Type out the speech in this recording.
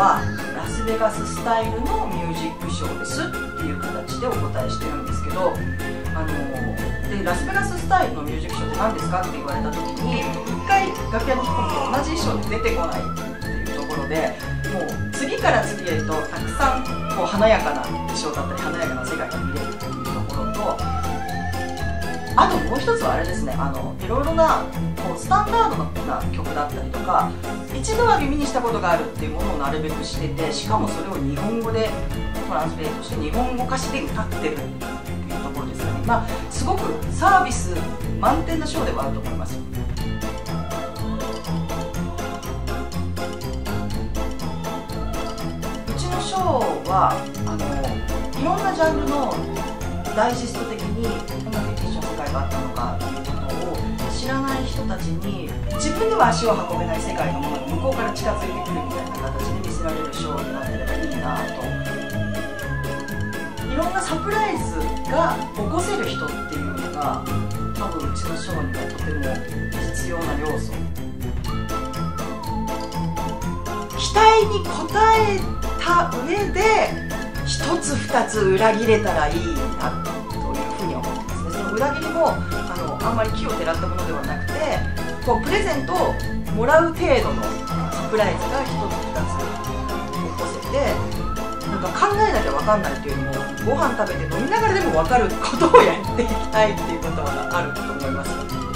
はラスベガススタイルのミュージックショーですっていう形でお答えしてるんですけどあのでラスベガススタイルのミュージックショーって何ですかって言われた時に一回楽屋に来込むと同じ衣装で出てこないっていうところでもう次から次へとたくさんこう華やかな衣装だったり華やかな世界が見れるあともう一つはあれですね。あのいろいろなこうスタンダードな曲だったりとか一度は耳にしたことがあるっていうものをなるべくしててしかもそれを日本語でトランスレートして日本語歌詞で歌ってるっていうところですかね。まあすごくサービス満点なショーではあると思います。うちのショーはあのいろんなジャンルのダイジェスト的に界があったのかっていうことを知らない人たちに自分では足を運べない世界のものに向こうから近づいてくるみたいな形で見せられるショーになってればいいなといろんなサプライズが起こせる人っていうのが多分うちのショーにはとても必要な要素。期待に応えた上で一つ二つ裏切れたらいいなとい裏切りもあのあんまり木をてらったものではなくてこうプレゼントをもらう程度のサプライズが1つ2つ起こせてなんか考えなきゃ分かんないっていうのもご飯食べて飲みながらでも分かることをやっていきたいっていうことはあると思います。